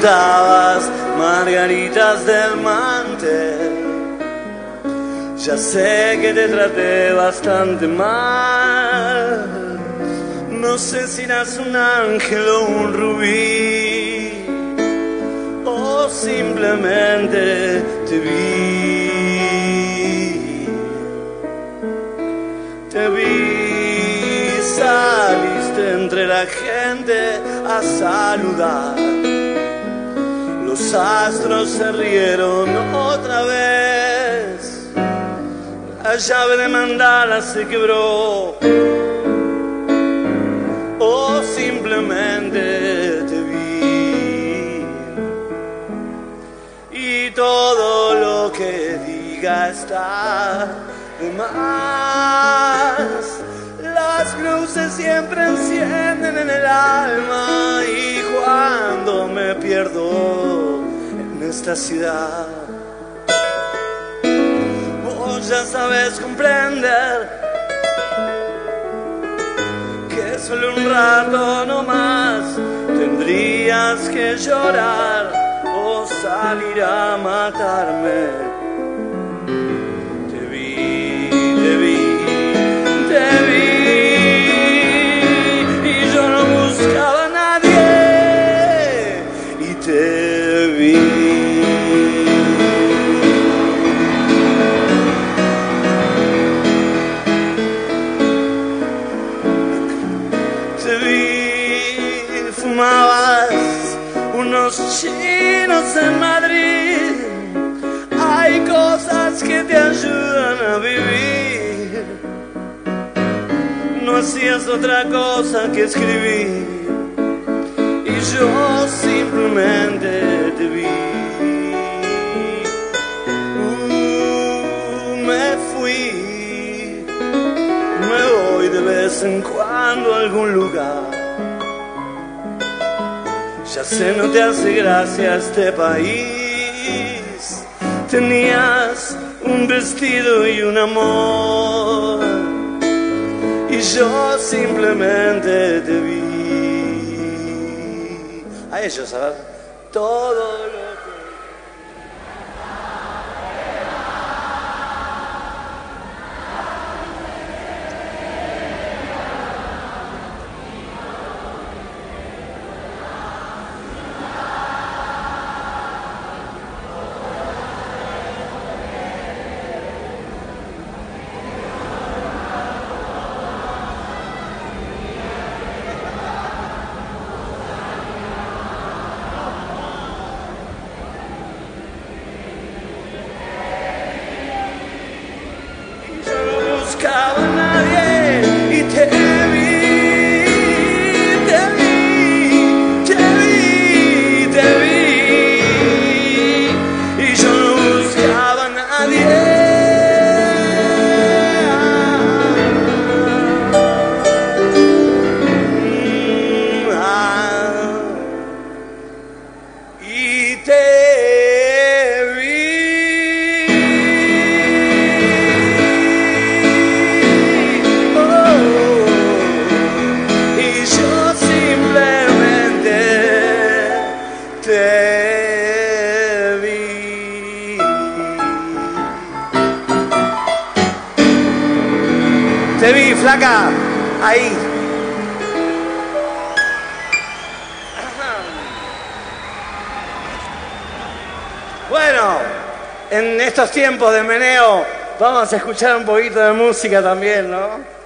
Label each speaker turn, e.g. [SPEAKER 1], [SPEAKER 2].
[SPEAKER 1] juntabas margaritas del mantel. Ya sé que te traté bastante mal. No sé si eras un ángel o un rubí. O simplemente te vi. Te vi, saliste entre la gente a saludar. Los astros se rieron otra vez. La llave de mandala se quebró. O simplemente te vi. Y todo lo que diga está de más. Las luces siempre encienden en el alma y cuando me pierdo en esta ciudad, vos ya sabes comprender que solo un rato no más tendrías que llorar o salir a matarme. Unos chinos en Madrid. Hay cosas que te ayudan a vivir. No hacías otra cosa que escribir. Y yo simplemente te vi. Uh, me fui. Me voy de vez en cuando a algún lugar. Ya sé, no te hace gracia este país. Tenías un vestido y un amor. Y yo simplemente te vi. A ellos, a ver. Todo lo que. Y te vi. Oh, y yo simplemente te vi. Te vi, flaca, ahí. Bueno, en estos tiempos de meneo vamos a escuchar un poquito de música también, ¿no?